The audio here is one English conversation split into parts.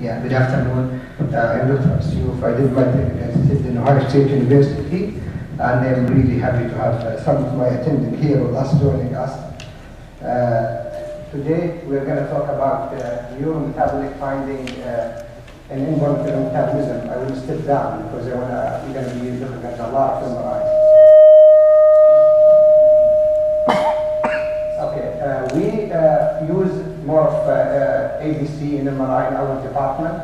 Yeah, good afternoon. Uh, I'm Dr. Alsayouf. I did my university in Ohio State University, and I'm really happy to have uh, some of my attendants here with us joining us. Uh, today, we're going to talk about uh, neurometabolic finding uh, in involuntary metabolism. I will step down because I wanna, we're going to be looking at a lot of MRIs. Okay, uh, we uh, use more of uh, ABC in MRI in our department,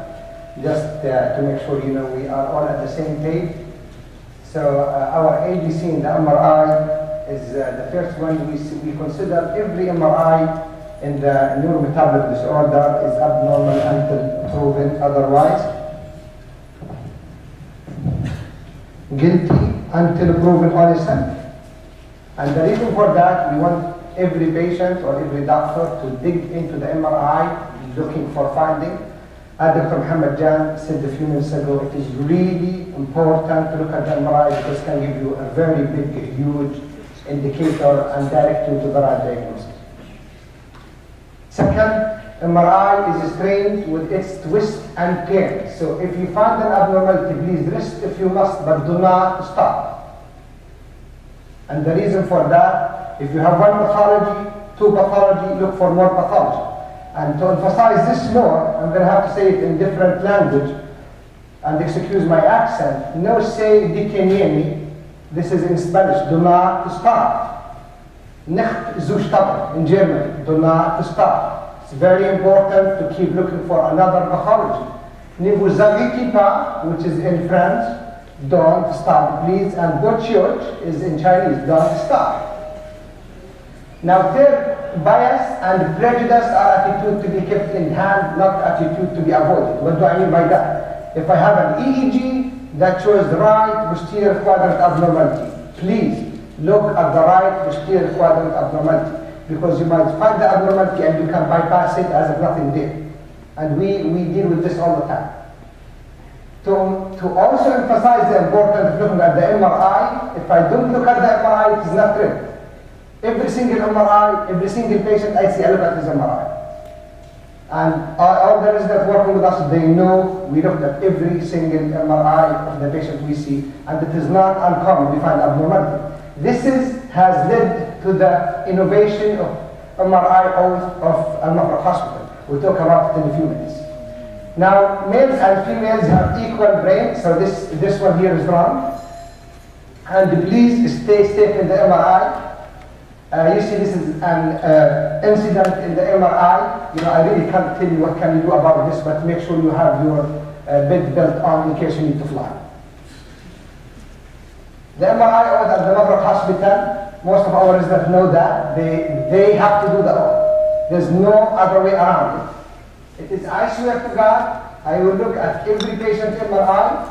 just uh, to make sure you know we are all at the same page. So uh, our ABC in the MRI is uh, the first one. We, we consider every MRI in the neurometabolic disorder is abnormal until proven otherwise. Guilty until proven innocent. And the reason for that, we want every patient or every doctor to dig into the MRI looking for finding. As uh, Dr. Muhammad Jan said a few minutes ago, it is really important to look at the MRI because it can give you a very big, huge indicator and direct you to the right diagnosis. Second, MRI is trained with its twist and turn. So if you find an abnormality, please rest if you must, but do not stop. And the reason for that, if you have one pathology, two pathology, look for more pathology. And to emphasize this more, I'm going to have to say it in different language, and excuse my accent. No say dikeniemi. This is in Spanish. Do not stop. Nicht zu stoppen in German. Do not stop. It's very important to keep looking for another pathology. Ne vous which is in French. Don't stop, please. And Bochioch is in Chinese. Don't stop. Now, third, bias and prejudice are attitude to be kept in hand, not attitude to be avoided. What do I mean by that? If I have an EEG that shows the right posterior quadrant abnormality, please look at the right posterior quadrant abnormality because you might find the abnormality and you can bypass it as if nothing there. And we, we deal with this all the time. To, to also emphasize the importance of looking at the MRI, if I don't look at the MRI, it is not real. Every single MRI, every single patient I see, I MRI. And all, all the residents working with us, they know we look at every single MRI of the patient we see, and it is not uncommon we find abnormality. This is, has led to the innovation of MRI of, Al-Mafraq Hospital. We'll talk about it in a few minutes. Now, males and females have equal brain, so this, this one here is wrong. And please stay safe in the MRI. Uh, you see, this is an uh, incident in the MRI. You know, I really can't tell you what can you do about this, but make sure you have your uh, bed belt on in case you need to fly. The MRI oath at the Mafraq Hospital, most of our residents know that. They, they have to do the oath. There's no other way around it. It is, I swear to God, I will look at every patient MRI,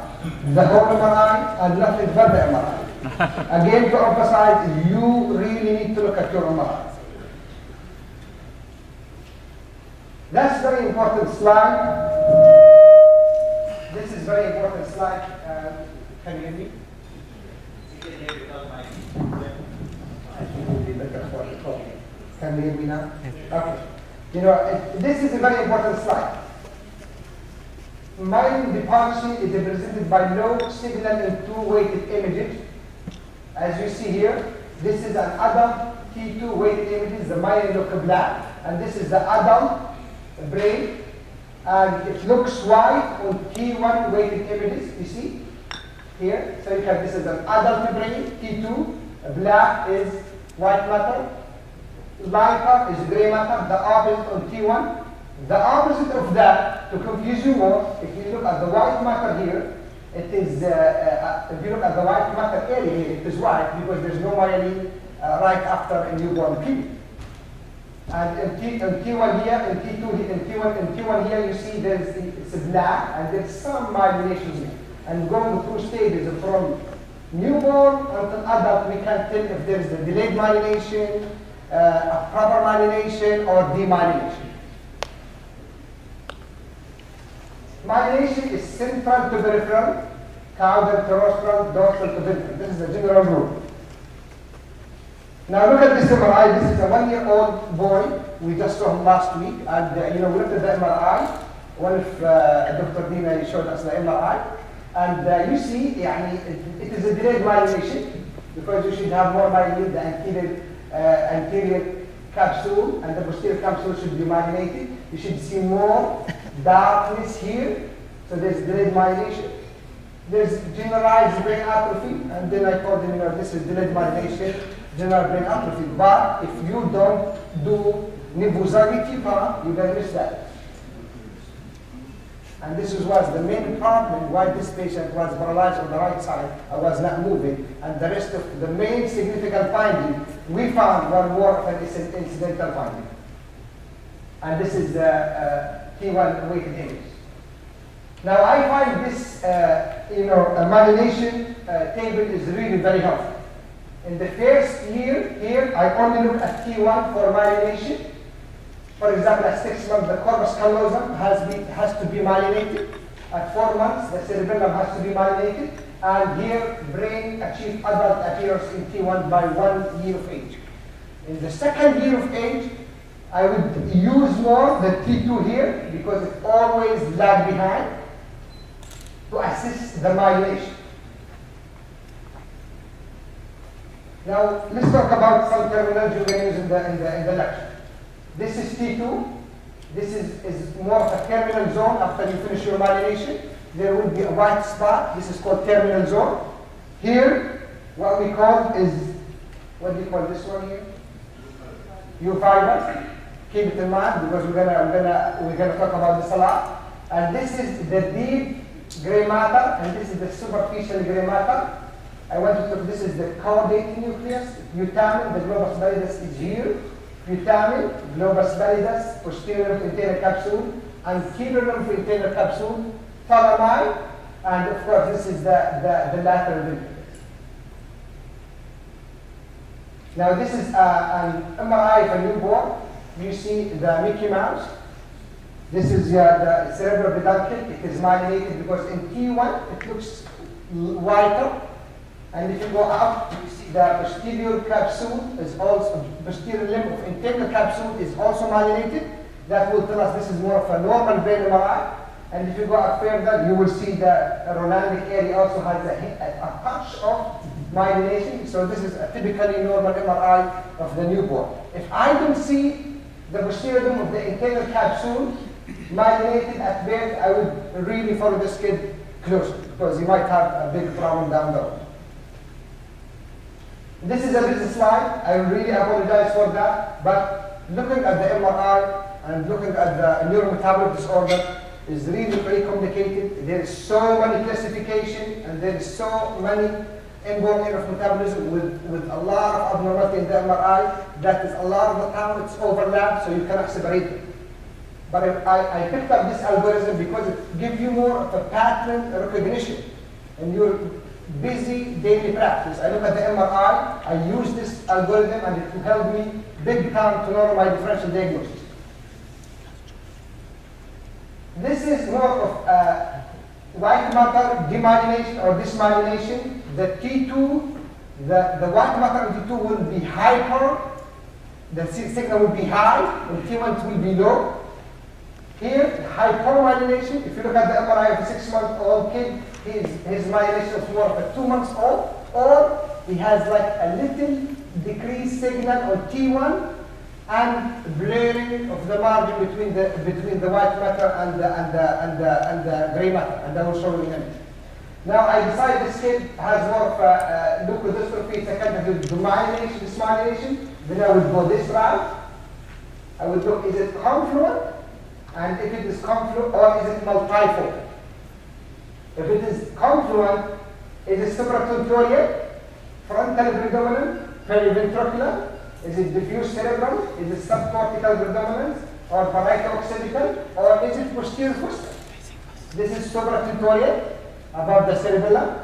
the whole MRI, and nothing but the MRI. Again, to emphasize, you really need to look at your MRI. That's very important slide. This is very important slide. Uh, can you hear me? Can you hear me now? Okay. You know, it, this is a very important slide. Myelin deposition is represented by low signal in T2 weighted images. As you see here, this is an adult T2 weighted images, the black, and this is the adult brain, and it looks white on T1 weighted images, you see? Here, so you have this is an adult brain, T2, black is white matter, lighter is gray matter, the opposite on T1. The opposite of that, to confuse you more, if you look at the white matter here, it is, uh, uh, if you look at the white matter area it is white because there's no myelin uh, right after a newborn kid. And in, T, in T1 here, in T2 here, in T1, in T1 here, you see there's the, it's black and there's some myelination here. And going through stages from newborn until adult, we can tell if there's a delayed myelination, uh, a proper myelination, or demyelination. Myelination is central to peripheral, caudal to rostral, dorsal to ventral. This is the general rule. Now look at this MRI. This is a one-year-old boy. We just saw him last week, and uh, you know we looked at the MRI. one of uh, Dr. Dina showed us the MRI. And uh, you see, يعني, it, it is a delayed myelination because you should have more myelin, the anterior, uh, anterior capsule and the posterior capsule should be myelinated. You should see more darkness here. So there's delayed myelination. There's generalized brain atrophy, and then I call them, you know, this is delayed myelination, general brain atrophy. But if you don't do nivuzavitiva, you're going to miss that. And this is, was the main problem why this patient was paralyzed on the right side and was not moving. And the rest of the main significant finding we found one more of an incidental finding. And this is the uh, T1 weighted image. Now I find this, uh, you know, myelination uh, table is really very helpful. In the first year here, I only look at T1 for myelination. For example, at six months, the corpus callosum has, be, has to be myelinated. At four months, the cerebellum has to be myelinated. And here, brain achieved adult appearance in T1 by one year of age. In the second year of age, I would use more the T2 here because it always lag behind to assist the myelination. Now, let's talk about some terminology we're going to use in the, in the, in the lecture. This is T2. This is, is more of a terminal zone after you finish your myelination. There will be a white spot. This is called terminal zone. Here, what we call is, what do you call this one here? Fibers. Keep it in mind because we're gonna, we're gonna, we're gonna talk about this a lot. And this is the deep gray matter, and this is the superficial gray matter. I want to, this is the caudate nucleus. Putamen, the globus pallidus is here. Putamen, globus pallidus, posterior internal capsule, and anterior capsule, thalami, and of course this is the, the, the lateral nucleus. Now this is uh, an MRI of a newborn. You see the Mickey Mouse. This is uh, the cerebral peduncle. It is myelinated because in T1 it looks whiter. And if you go up, you see the posterior capsule is also, posterior limb of internal capsule is also myelinated. That will tell us this is more of a normal brain MRI. And if you go up further, you will see the Rolandic area also has a, a, a touch of myelination. So this is a typically normal MRI of the newborn. If I don't see the posterior of the internal capsule myelinated at birth, I would really follow this kid closely because he might have a big problem down the road. This is a busy slide. I really apologize for that. But looking at the MRI and looking at the neurometabolic disorder is really very complicated. There is so many classification and there is so many inborn of metabolism with, with a lot of abnormality in the MRI that is a lot of the time it's overlapped so you cannot separate them. But I, I picked up this algorithm because it gives you more of a pattern recognition in your busy daily practice. I look at the MRI, I use this algorithm and it will help me big time to know my differential diagnosis. This is more of uh, white matter demyelination or dysmyelination. The T2, the, the white matter in T2 will be hyper, the signal will be high, and T1 will be low. Here, hypomyelination, if you look at the MRI of a six-month-old kid, his, his myelination is more of a two months old, or he has like a little decreased signal on T1 and blurring of the margin between the between the white matter and the and the and the, and the gray matter, and I will show you in a minute. Now I decide this kid has more of a uh, leukodystrophy, it's a kind of demyelination, dysmyelination. Then I would go this route. I would look, is it confluent? And if it is confluent, or is it multifocal? If it is confluent, is it supratentorial, frontal predominant, periventricular? Is it diffuse cerebral? Is it subcortical predominance? Or parieto-occipital? Or is it posterior fossa? This is supratentorial, above the cerebellum.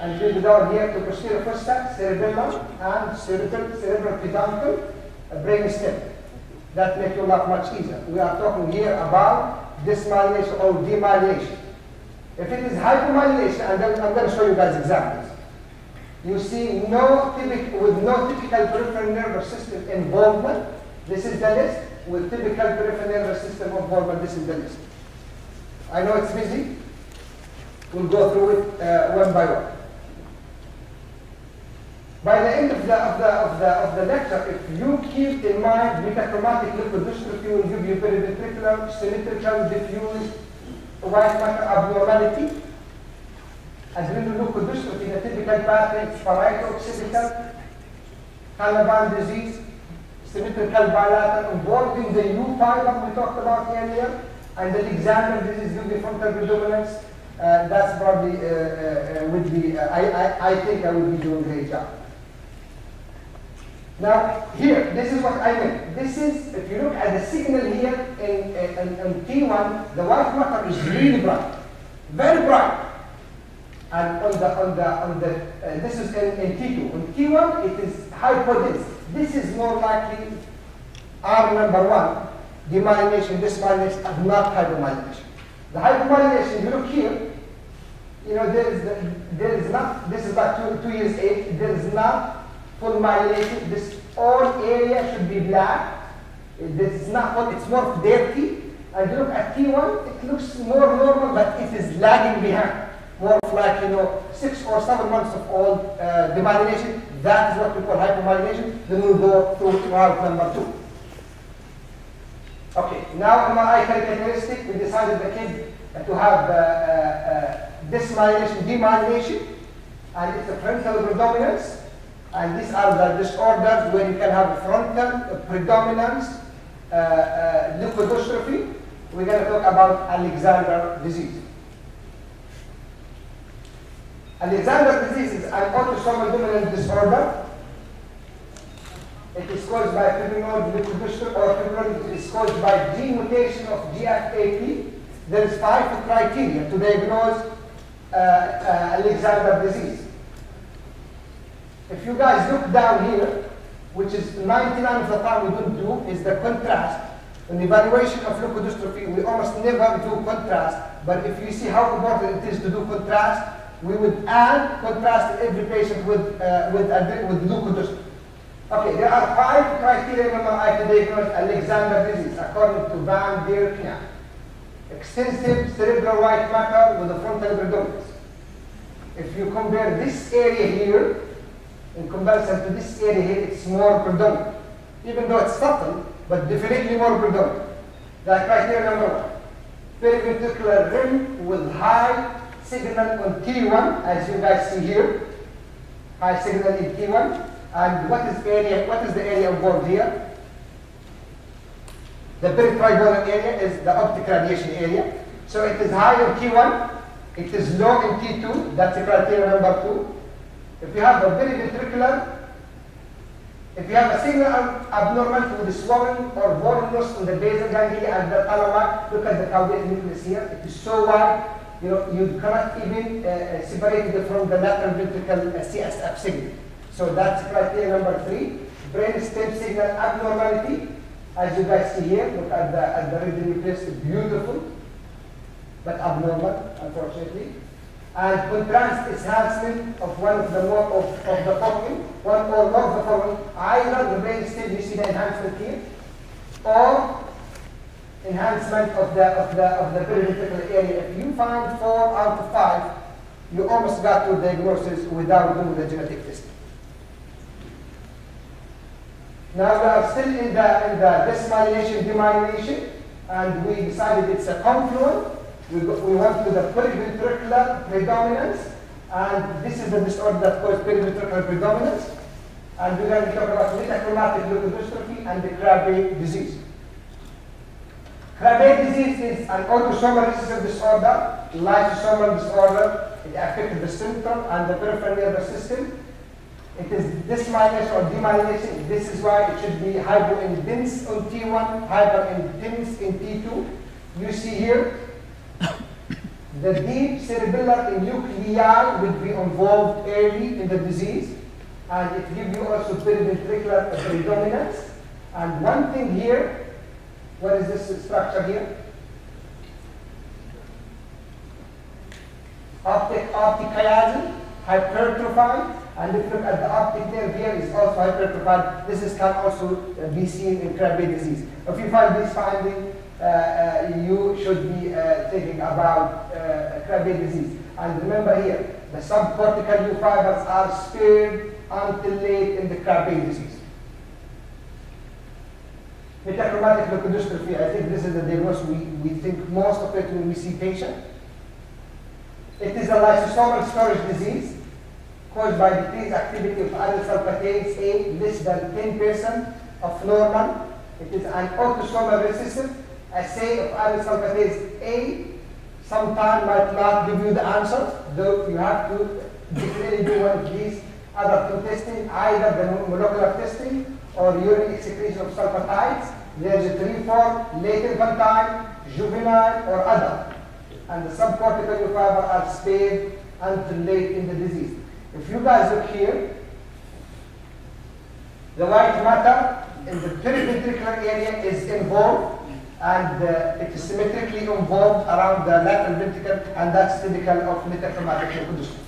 And we go down here to posterior fossa, cerebellum, and cerebral, cerebral peduncle, brain stem. That makes your life much easier. We are talking here about dysmyelination or demyelination. If it is hypomyelination, and then I'm going to show you guys examples. You see no typical, with no typical peripheral nervous system involvement. This is the list. With typical peripheral nervous system involvement, this is the list. I know it's busy. We'll go through it uh, one by one. By the end of the, of the, of the, of the lecture, if you keep in mind metachromatic leukodystrophy will give you periventricular, symmetrical, diffuse, white matter abnormality. Adrenoleukodystrophy in a typical pattern, parieto-occipital, Canavan disease, symmetrical bilateral involving the U fiber we talked about earlier, and the Alexander disease due to frontal predominance. Uh, that's probably uh, uh, would be, I, I, I think I will be doing a great job. Now, here, this is what I meant. This is, if you look at the signal here in, in, in T1, the white matter is really bright, very bright. And on the, on the, on the, uh, this is in, in T2. On T1, it is hypodense. This is more likely R number one, demyelination, demyelination, and not hypomyelination. The hypomyelination, you look here, you know, there is, the, there is not, this is like two, two years age, there is not full myelation. This all area should be black. Is not full, it's more dirty. And you look at T1, it looks more normal, but it is lagging behind. More of like, you know, six or seven months of old uh, demyelination. That is what we call hypomyelination. Then we'll go through route number two. Okay, now MRI characteristic, we decided the kid to have uh, uh, uh, dysmyelination, demyelination, and it's a frontal predominance. And these are the disorders where you can have frontal predominance, uh, uh, leukodystrophy. We're going to talk about Alexander disease. Alexander disease is an autosomal dominant disorder. It is caused by fibrinoid leukodystrophy or fibrinoid is caused by gene mutation of GFAP. There is five criteria to diagnose uh, uh, Alexander disease. If you guys look down here, which is 99 of the time we don't do, is the contrast. In evaluation of leukodystrophy, we almost never do contrast, but if you see how important it is to do contrast, we would add contrast every patient with, uh, with, with leukodystrophy. Okay, there are five criteria MRI to diagnose Alexander disease, according to Van der Knaap. Extensive cerebral white matter with a frontal predominance. If you compare this area here in comparison to this area here, it's more predominant. Even though it's subtle, but definitely more predominant. That criteria number one. Periventricular rim with high signal on T1, as you guys see here. High signal in T1. And what is area? What is the area involved here? The peritrigonal area is the optic radiation area. So it is high in T1, it is low in T2, that's the criteria number two. If you have a periventricular, if you have a signal abnormality with swollen or voluminous in the basal ganglia and the thalamus, look at the caudate nucleus here, it is so wide, you know, you cannot even uh, separate it from the lateral ventricle uh, CSF signal. So that's criteria number three. Brain stem signal abnormality, as you guys see here, look at the, at the red nucleus, beautiful, but abnormal, unfortunately and contrast enhancement of one of the more of, of the following, one or more of the following, either the brain stem, you see the enhancement here, or enhancement of the of the of the periventricular area. If you find four out of five, you almost got your diagnosis without doing the genetic testing. Now we are still in the in the dysmyelination demyelination, and we decided it's a confluent we, go, we went to the periventricular predominance, and this is the disorder that causes periventricular predominance. And we're going to talk about metachromatic leukodystrophy and the Krabbe disease. Krabbe disease is an autosomal recessive disorder, lysosomal disorder. It affects the symptom and the peripheral nervous system. It is dysmyelination or demyelination. This is why it should be hypointense on T1, hyperintense in T2. You see here, the deep cerebellar nuclei will be involved early in the disease, and it gives you also periventricular predominance. And one thing here, what is this structure here? Optic optic chiasm, hypertrophied, and if you look at the optic nerve here, is also hypertrophied. This is, can also be seen in Krabbe disease. If you find this finding, uh, uh, you should be uh, thinking about uh, Krabbe disease. And remember here, the subcortical fibers are spared until late in the Krabbe disease. Metachromatic leukodystrophy, I think this is the diagnosis we, we think most of it when we see patient. It is a lysosomal storage disease caused by decreased activity of aryl A less than 10% of normal. It is an autosomal recessive assay of aryl A sometimes might not give you the answer, though you have to definitely do one of these other two testing, either the molecular testing or urine excretion of sulfatides. A three form, late infantile, juvenile, or adult. And the subcortical fiber are spared until late in the disease. If you guys look here, the white matter in the periventricular area is involved and uh, it is symmetrically involved around the lateral ventricle and that's typical of metachromatic leukodystrophy.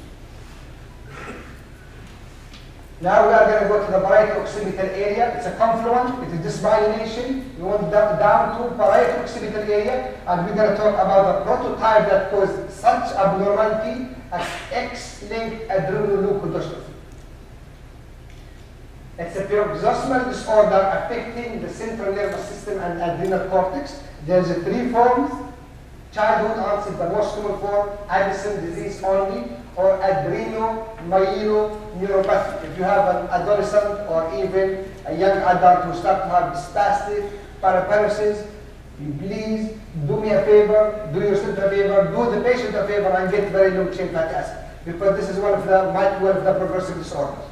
Now we are going to go to the parieto-occipital area. It's a confluent, it is dysmyelination. We went down, down to parieto-occipital area and we're going to talk about the prototype that caused such abnormality as X-linked adrenoleukodystrophy. It's a peroxisomal disorder affecting the central nervous system and adrenal cortex. There's three forms. Childhood onset, the most common form, Addison disease only, or adrenomyeloneuropathy. If you have an adolescent or even a young adult who start to have spastic paraparesis, please do me a favor, do yourself a favor, do the patient a favor and get very long chain fatty acid. Because this is one of the, might one of the progressive disorders.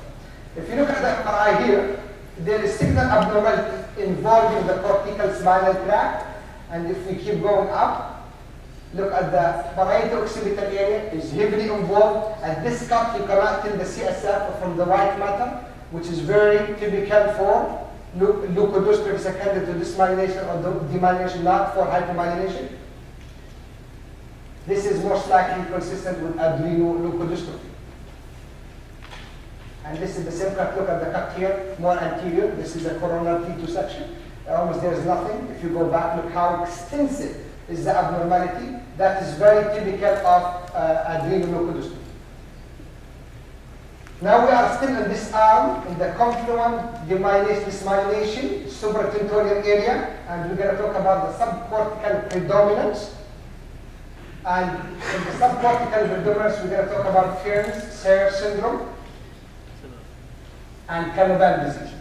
If you look at the MRI here, there is signal abnormality involving the cortical spinal tract. And if we keep going up, look at the parieto-occipital area is heavily involved. At this cut, you cannot tell the CSF from the white matter, which is very typical for leukodystrophy secondary to dysmyelination or demyelination, not for hypomyelination. This is most likely consistent with adrenoleukodystrophy. And this is the same cut. Look at the cut here, more anterior. This is a coronal T2 section. Almost there's nothing. If you go back, look how extensive is the abnormality. That is very typical of uh, adrenoleukodystrophy. Now we are still in this arm, in the confluent demyelination, dysmyelination, supratentorial area, and we're going to talk about the subcortical predominance. And in the subcortical predominance, we're going to talk about Kearns-Sayre syndrome and Canavan disease.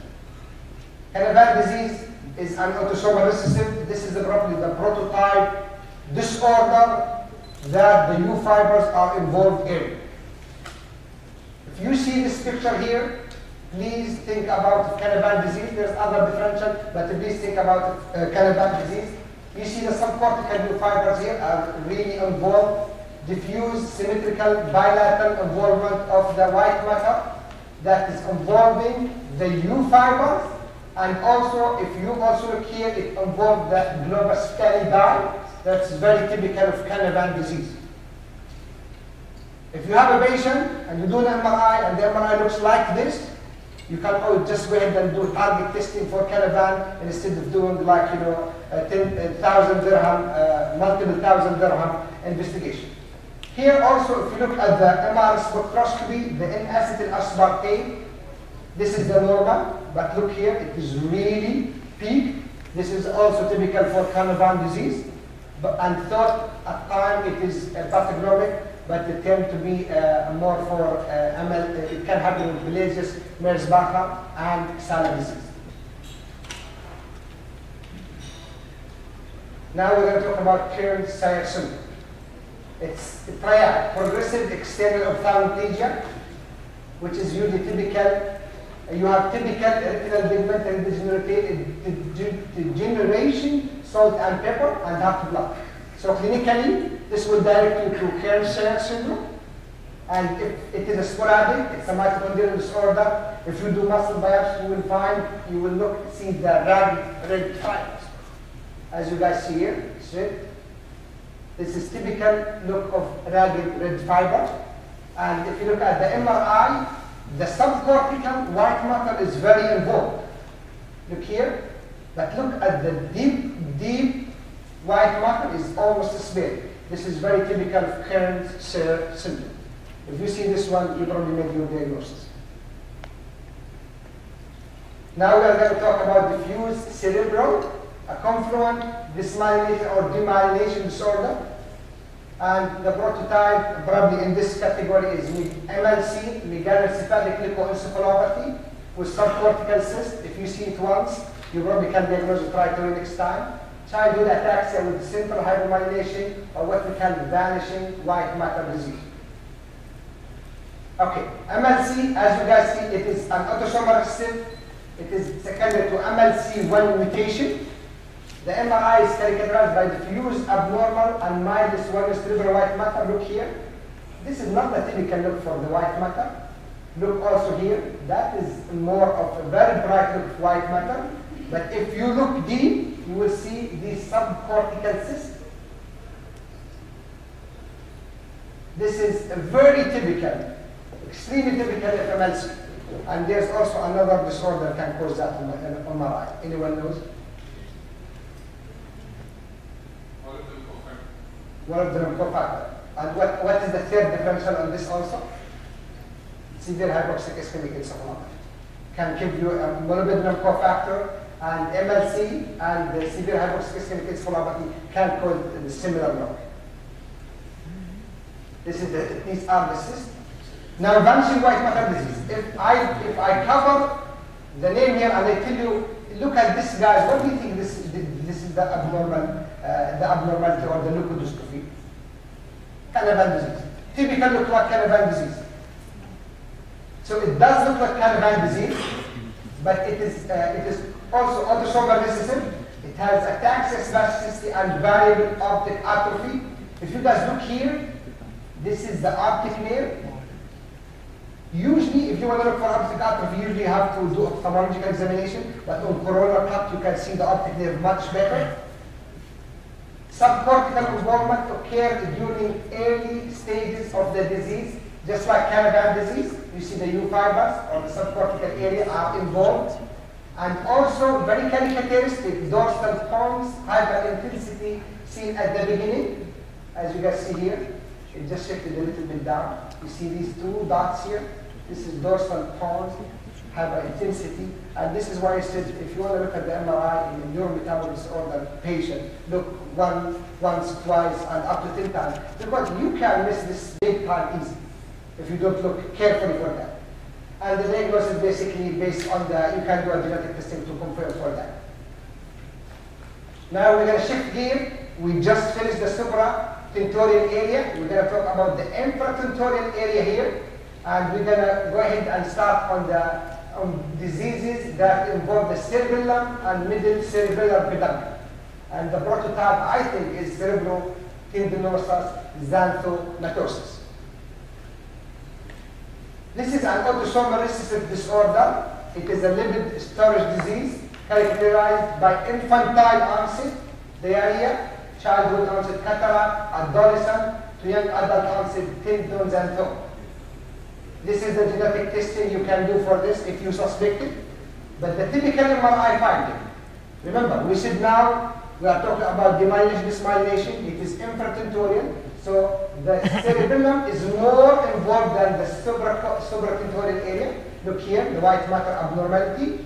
Canavan disease is an autosomal recessive. This is the, probably the prototype disorder that the U fibers are involved in. If you see this picture here, please think about Canavan disease. There's other differential, but please think about uh, Canavan disease. You see the subcortical U fibers here are really involved, diffuse, symmetrical, bilateral involvement of the white matter that is involving the U fibers, and also, if you also look here, it involves that globus pallidi, that's very typical of Canavan disease. If you have a patient and you do an MRI and the MRI looks like this, you can always just go ahead and do target testing for Canavan instead of doing like, you know, a 10,000 dirham, uh, multiple thousand dirham investigation. Here also, if you look at the MR spectroscopy, the N-acetyl aspartate, this is the normal, but look here, it is really peak. This is also typical for Canavan disease, but, and thought at time it is uh, pathognomic, but it tend to be uh, more for uh, ML, uh, it can happen with Pelizaeus, Merzbacher, and Salla disease. Now we're going to talk about Kearns-Sayre syndrome. It's triad, progressive external ophthalmoplegia, which is usually typical. You have typical retinal pigment degeneration, salt and pepper, and heart block. So clinically, this will direct you to Kearns-Sayre syndrome. And if it is a sporadic, it's a mitochondrial disorder. If you do muscle biopsy, you will find, you will look, see the red, red fibers. As you guys see here, see this is typical look of ragged red fiber. And if you look at the MRI, the subcortical white matter is very involved. Look here, but look at the deep, deep white matter is almost sphere. This is very typical of Kearns-Sayre syndrome. If you see this one, you probably made your diagnosis. Now we are going to talk about diffuse cerebral, a confluent dysmyelination or demyelination disorder. And the prototype probably in this category is MLC, megalencephalic leukoencephalopathy with subcortical cyst. If you see it once, you probably can diagnose it right away next time. Childhood ataxia with simple hypomyelination or what we call vanishing white matter disease. Okay, MLC, as you guys see, it is an autosomal recessive. It is secondary to MLC1 mutation. The MRI is characterized by diffuse, abnormal, and mild swollen cerebral white matter. Look here. This is not the typical look for the white matter. Look also here. That is more of a very bright look of white matter. But if you look deep, you will see the subcortical cyst. This is a very typical, extremely typical of MLC. And there's also another disorder that can cause that on MRI. Anyone knows? One of them cofactor. And what, what is the third differential on this also? Severe hypoxic ischemic encephalopathy. Can give you a molybdenum cofactor and MLC and the severe hypoxic ischemic encephalopathy can cause the similar look. This is the, these are the cysts. Now vanishing white matter disease. If I if I cover the name here and I tell you, look at this guys, what do you think this is this is the abnormal uh, the abnormality or the leukodystrophy? Canavan disease. Typical look like Canavan disease. So it does look like Canavan disease, but it is uh, it is also autosomal recessive. It has ataxia, spasticity, and variable optic atrophy. If you guys look here, this is the optic nerve. Usually, if you want to look for optic atrophy, usually you have to do ophthalmological examination, but on coronal cut, you can see the optic nerve much better. Subcortical involvement occurred during early stages of the disease, just like Canavan disease. You see the U fibers or the subcortical area are involved. And also, very characteristic dorsal pons hyperintensity seen at the beginning, as you guys see here. It just shifted a little bit down. You see these two dots here? This is dorsal pons, hyperintensity. And this is why I said if you want to look at the MRI in a neurometabolic disorder patient, look one, once, twice, and up to 10 times. Because you can miss this big time easy if you don't look carefully for that. And the diagnosis is basically based on the, you can do a genetic testing to confirm for that. Now we're going to shift gear. We just finished the supratentorial area. We're going to talk about the infratentorial area here. And we're going to go ahead and start on the diseases that involve the cerebellum and middle cerebellar peduncle. And the prototype, I think, is cerebrotendinous xanthomatosis. This is an autosomal recessive disorder. It is a lipid storage disease characterized by infantile onset, diarrhea, childhood onset cataract, adolescent to young adult onset tendons and toe. This is the genetic testing you can do for this if you suspect it. But the typical MRI finding, remember, we said now we are talking about demyelination, dysmyelination. It is infratentorial. So the cerebellum is more involved than the supratentorial area. Look here, the white matter abnormality.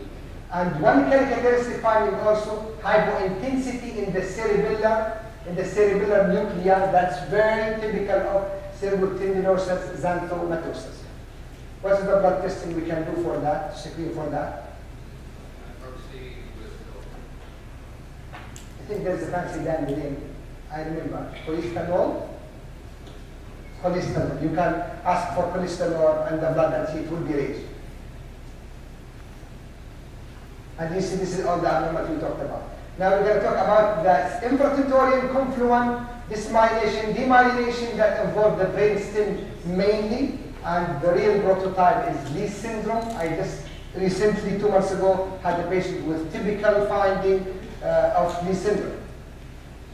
And one characteristic finding also, hypointensity in the cerebellum, in the cerebellar nuclei. That's very typical of cerebrotendinous xanthomatosis. What's the blood testing we can do for that, screen for that? I think there's a fancy name. I remember. Cholesterol. Cholesterol. You can ask for cholesterol and the blood and see it will be raised. And you see this is all the abnormality we talked about. Now we're going to talk about the infratentorial confluent dysmyelination, demyelination that involve the brain stem mainly. And the real prototype is Leigh syndrome. I just recently, two months ago, had a patient with typical finding uh, of Leigh syndrome.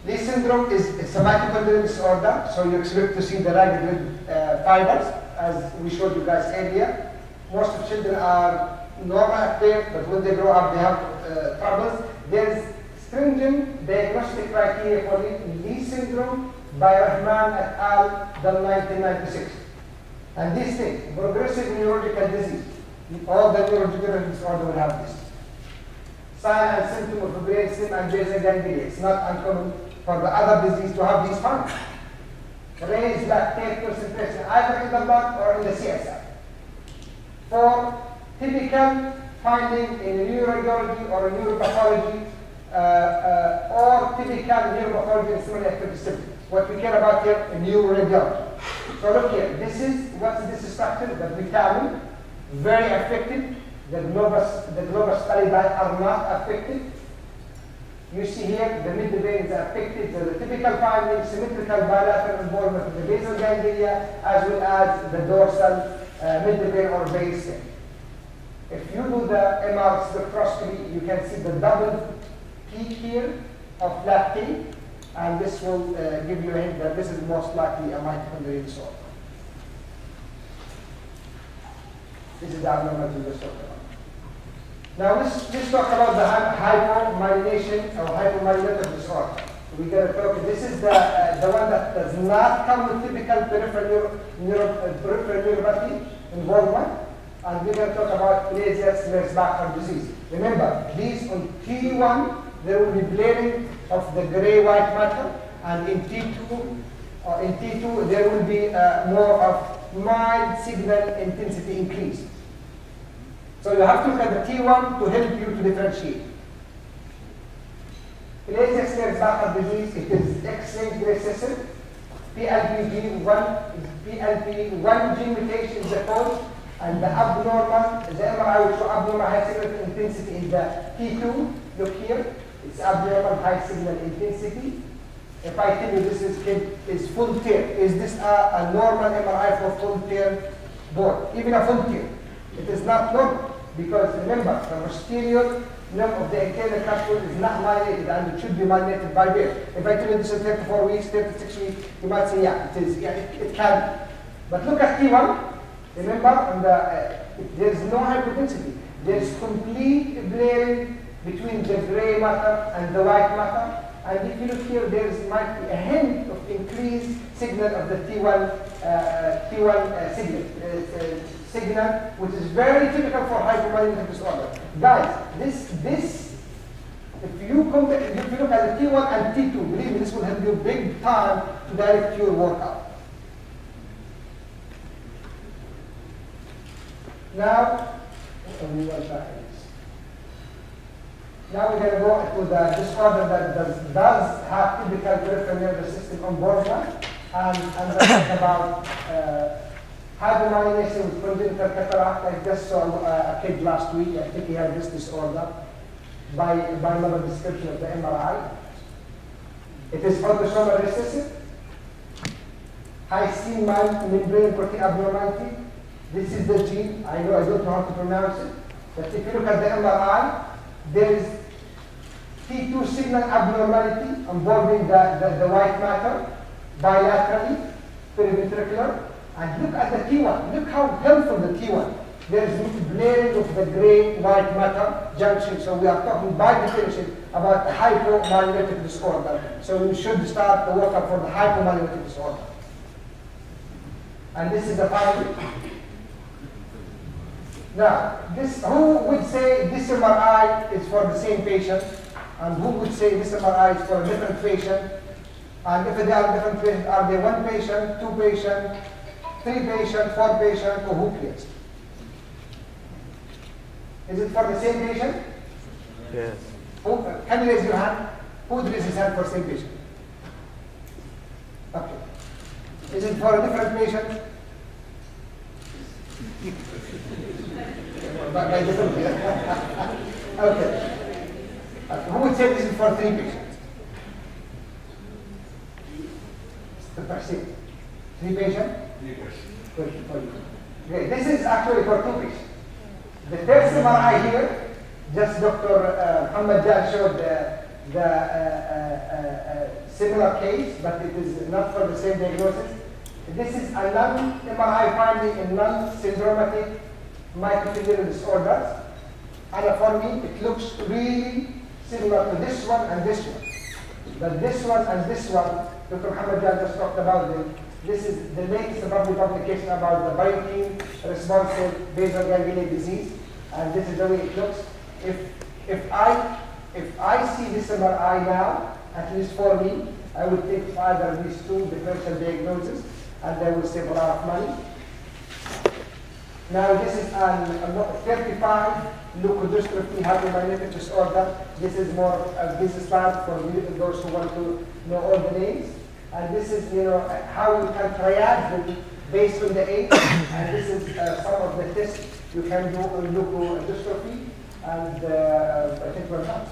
Leigh syndrome is a mitochondrial disorder, so you expect to see the ragged uh, fibers, as we showed you guys earlier. Most of children are normal at birth, but when they grow up, they have uh, troubles. There's stringent diagnostic criteria for Leigh syndrome by Rahman et al. done 1996. And this thing, progressive neurological disease, all the neurodegenerative disorder will have this. Sign and symptom of brain stem and basal ganglia. It's not uncommon for the other disease to have these findings. Raised lactate concentration either in the blood or in the CSF. For typical finding in neurology or neuropathology uh, uh, or typical neuropathology and similar activity symptoms. What we care about here, neuroradiology. So look here, this is, what's this structure? The putamen, very effective. The globus, the globus pallidi are not affected. You see here, the midbrain is affected. So the typical finding, symmetrical bilateral involvement of the basal ganglia, as well as the dorsal uh, midbrain or base. If you do the MR spectroscopy, you can see the double peak here of lactate, and this will uh, give you a hint that this is most likely a mitochondrial disorder. This is the abnormality disorder. Now let's, let's talk about the hypomyelination or hypomyelinative disorder. We're going to talk, this is the, uh, the one that does not come with typical peripheral, neuro, uh, peripheral neuropathy involvement. And we're going to talk about Pelizaeus-Merzbacher disease. Remember, these on T1, there will be bleeding of the gray-white matter, and in T2, or in T2, there will be uh, more of mild signal intensity increase. So you have to look at the T1 to help you to differentiate. Pelizaeus-Merzbacher disease, it is X-linked recessive. PLPG1, is PLP1 gene mutation is the cause, and the abnormal, the MRI will show abnormal high signal intensity in the T2. Look here, it's abnormal high signal intensity. If I tell you this is is full tear, is this a, a normal MRI for full tear bone? Even a full tear, it is not normal because remember the posterior limb of the internal capsule is not myelinated and it should be myelinated by birth. If I tell you this is 34 weeks, 36 weeks, you might say yeah, it is, yeah, it, it can be. But look at T1. Remember, the, uh, there is no hyperdensity. There is complete blurring between the gray matter and the white matter. And if you look here, there might be a hint of increased signal of the T1, uh, T1 uh, signal, uh, signal, which is very typical for hypomyelinative disorder. Guys, this, this, if you compare, if you look at the T1 and T2, believe me, this will help you big time to direct your workout. Now, second. Now we're going to go to the disorder that does, does have typical peripheral nervous system involvement, and, and talk about uh, hypomyelination with congenital cataract. I just saw uh, a kid last week, I think he had this disorder by, by another description of the MRI. It is autosomal recessive, I see C membrane protein abnormality, this is the gene. I know I don't know how to pronounce it. But if you look at the MRI, there is T2 signal abnormality involving the, the, the white matter bilaterally, periventricular. And look at the T1. Look how helpful the T1. There is blaring of the gray-white matter junction. So we are talking by definition about the hypomyelinative disorder. So we should start the workup for the hypomyelinative disorder. And this is the finding. Now, this, who would say this MRI is for the same patient, and who would say this MRI is for a different patient? And if they are different patients, are they one patient, two patient, three patient, four patient, or who cares? Is it for the same patient? Yes. Who, can you raise your hand? Who would raise his hand for same patient? Okay. Is it for a different patient? By, by different Okay. Uh, who would say this is for three patients? The percent. Three patients? Three patients. Okay, this is actually for two patients. The first MRI here, just Dr. Uh, Muhammad Jan showed the, the uh, uh, uh, similar case, but it is not for the same diagnosis. This is a non-MRI finding in non-syndromatic mitochondrial disorders. And for me, it looks really similar to this one and this one. But this one and this one, Dr. Muhammad just talked about them. This is the latest public publication about the biotin responsive basal ganglion disease, and this is the way it looks. If if I if I see this MRI now, at least for me, I would take either of these two differential diagnoses, and they will save a lot of money. Now this is an, a 35 leukodystrophy hypomyelinating disorder. This is more a business plan for those who want to know all the names. And this is, you know, how you can triage based on the age. and this is uh, some of the tests you can do on leukodystrophy. And uh, I think we're done.